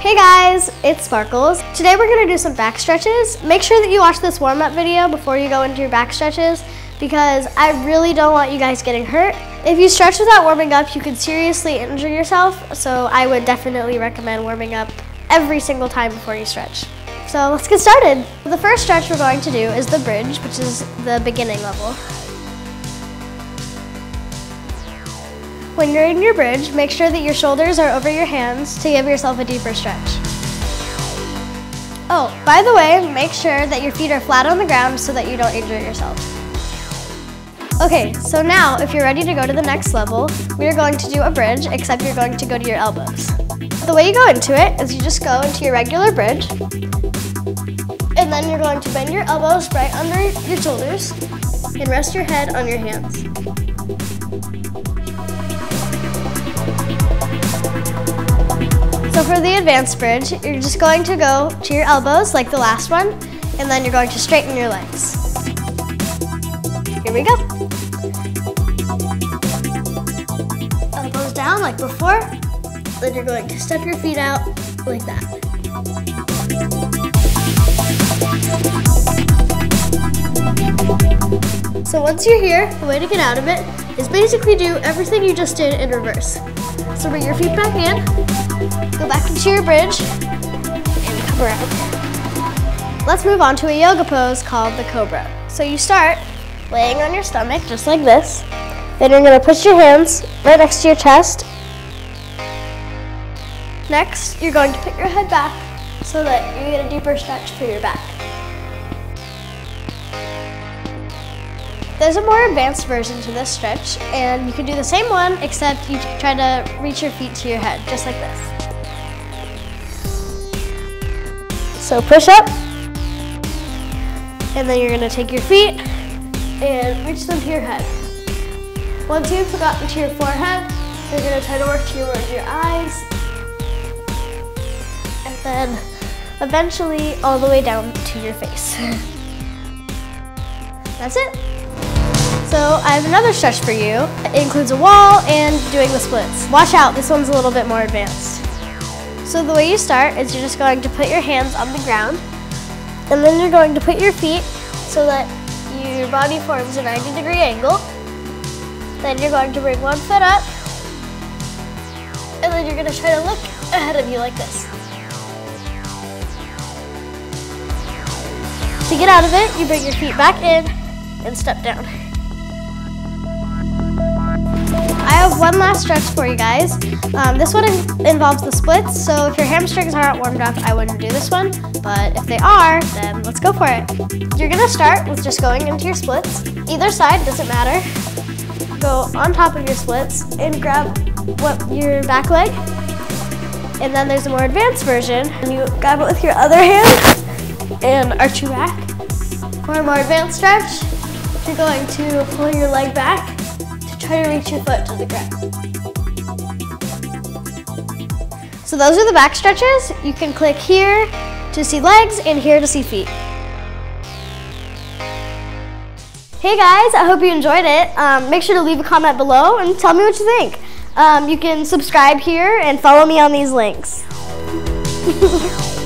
Hey guys, it's Sparkles. Today we're gonna do some back stretches. Make sure that you watch this warm-up video before you go into your back stretches because I really don't want you guys getting hurt. If you stretch without warming up, you could seriously injure yourself, so I would definitely recommend warming up every single time before you stretch. So let's get started. The first stretch we're going to do is the bridge, which is the beginning level. When you're in your bridge, make sure that your shoulders are over your hands to give yourself a deeper stretch. Oh, by the way, make sure that your feet are flat on the ground so that you don't injure yourself. Okay, so now if you're ready to go to the next level, we are going to do a bridge, except you're going to go to your elbows. The way you go into it is you just go into your regular bridge, and then you're going to bend your elbows right under your shoulders, and rest your head on your hands. For the advanced bridge, you're just going to go to your elbows like the last one, and then you're going to straighten your legs. Here we go. Elbows down like before, then you're going to step your feet out like that. So once you're here, the way to get out of it is basically do everything you just did in reverse. So bring your feet back in, go back into your bridge, and come around. Let's move on to a yoga pose called the Cobra. So you start laying on your stomach, just like this. Then you're gonna push your hands right next to your chest. Next, you're going to put your head back so that you get a deeper stretch for your back. There's a more advanced version to this stretch, and you can do the same one, except you try to reach your feet to your head, just like this. So push up, and then you're gonna take your feet and reach them to your head. Once you've gotten to your forehead, you're gonna try to work towards your eyes, and then eventually all the way down to your face. That's it. So I have another stretch for you. It includes a wall and doing the splits. Watch out, this one's a little bit more advanced. So the way you start is you're just going to put your hands on the ground and then you're going to put your feet so that your body forms a 90 degree angle. Then you're going to bring one foot up and then you're going to try to look ahead of you like this. To get out of it, you bring your feet back in and step down. Have one last stretch for you guys. Um, this one involves the splits, so if your hamstrings aren't warmed up, I wouldn't do this one. But if they are, then let's go for it. You're gonna start with just going into your splits. Either side, doesn't matter. Go on top of your splits and grab what, your back leg. And then there's a more advanced version. And you grab it with your other hand and arch your back. For a more advanced stretch, you're going to pull your leg back to reach your foot to the ground. So those are the back stretches. You can click here to see legs and here to see feet. Hey guys, I hope you enjoyed it. Um, make sure to leave a comment below and tell me what you think. Um, you can subscribe here and follow me on these links.